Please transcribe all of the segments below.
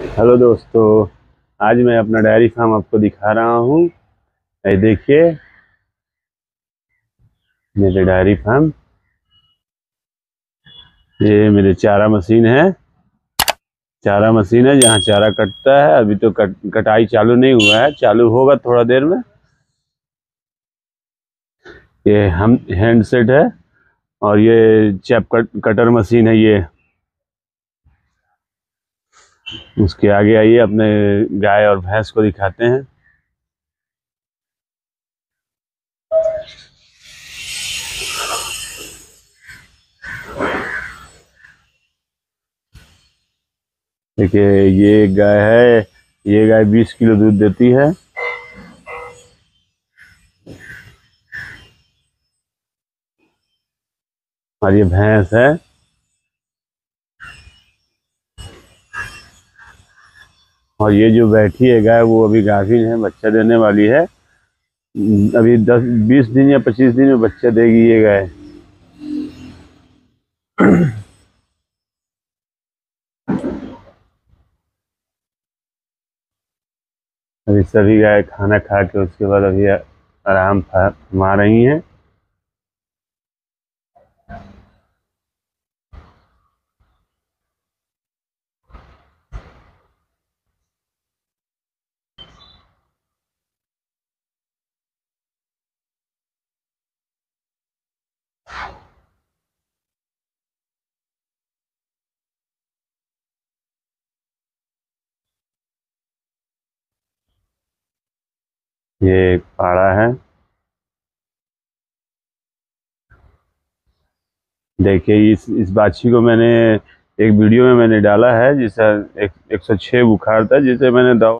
Hello दोस्तों आज मैं अपना डायरी फार्म आपको दिखा रहा हूँ। ये देखिए मेरे डायरी फार्म। ये मेरे चारा मशीन है। चारा मशीन है जहाँ चारा कटता है। अभी तो कट कटाई चालू नहीं हुआ है। चालू होगा थोड़ा देर में। ये हम हैंडसेट है। और ये चैप कट, कटर मशीन है ये। उसके आगे आइए, अपने गाय और भैंस को दिखाते हैं। देखिए, ये गाय है, ये गाय 20 किलो दूध देती है। और ये भैंस है। और ये जो बैठी है गाय वो अभी गाभिन है, बच्चा देने वाली है। अभी दस, बीस दिन या पच्चीस दिन में बच्चा देगी ये गाय। अभी सभी गाय खाना खा के उसके बाद अभी आराम फरमा रही हैं। ये पाड़ा है। देखिए इस इस बाछी को मैंने एक वीडियो में मैंने डाला है जिसका एक, एक सौ छः बुखार था जिसे मैंने दवा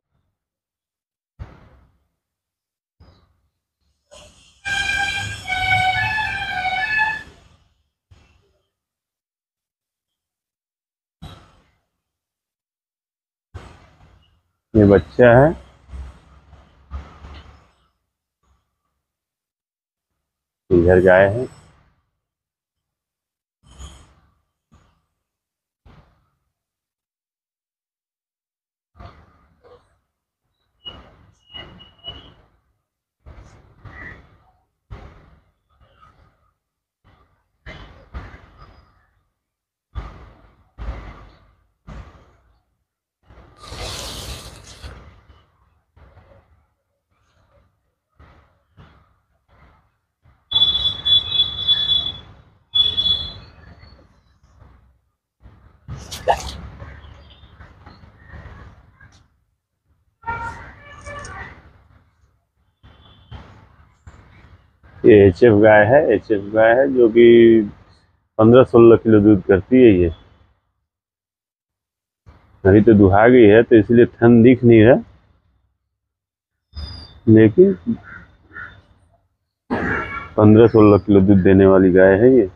ये बच्चा है। इधर जाए है। ये एच एफ़ गाय है एच एफ़ गाय है जो कि पंद्रह सोलह किलो दूध करती है ये। अभी तो दुहा गई है तो इसलिए थन दिख नहीं रहा। लेकिन पंद्रह सोलह किलो दूध देने वाली गाय है ये।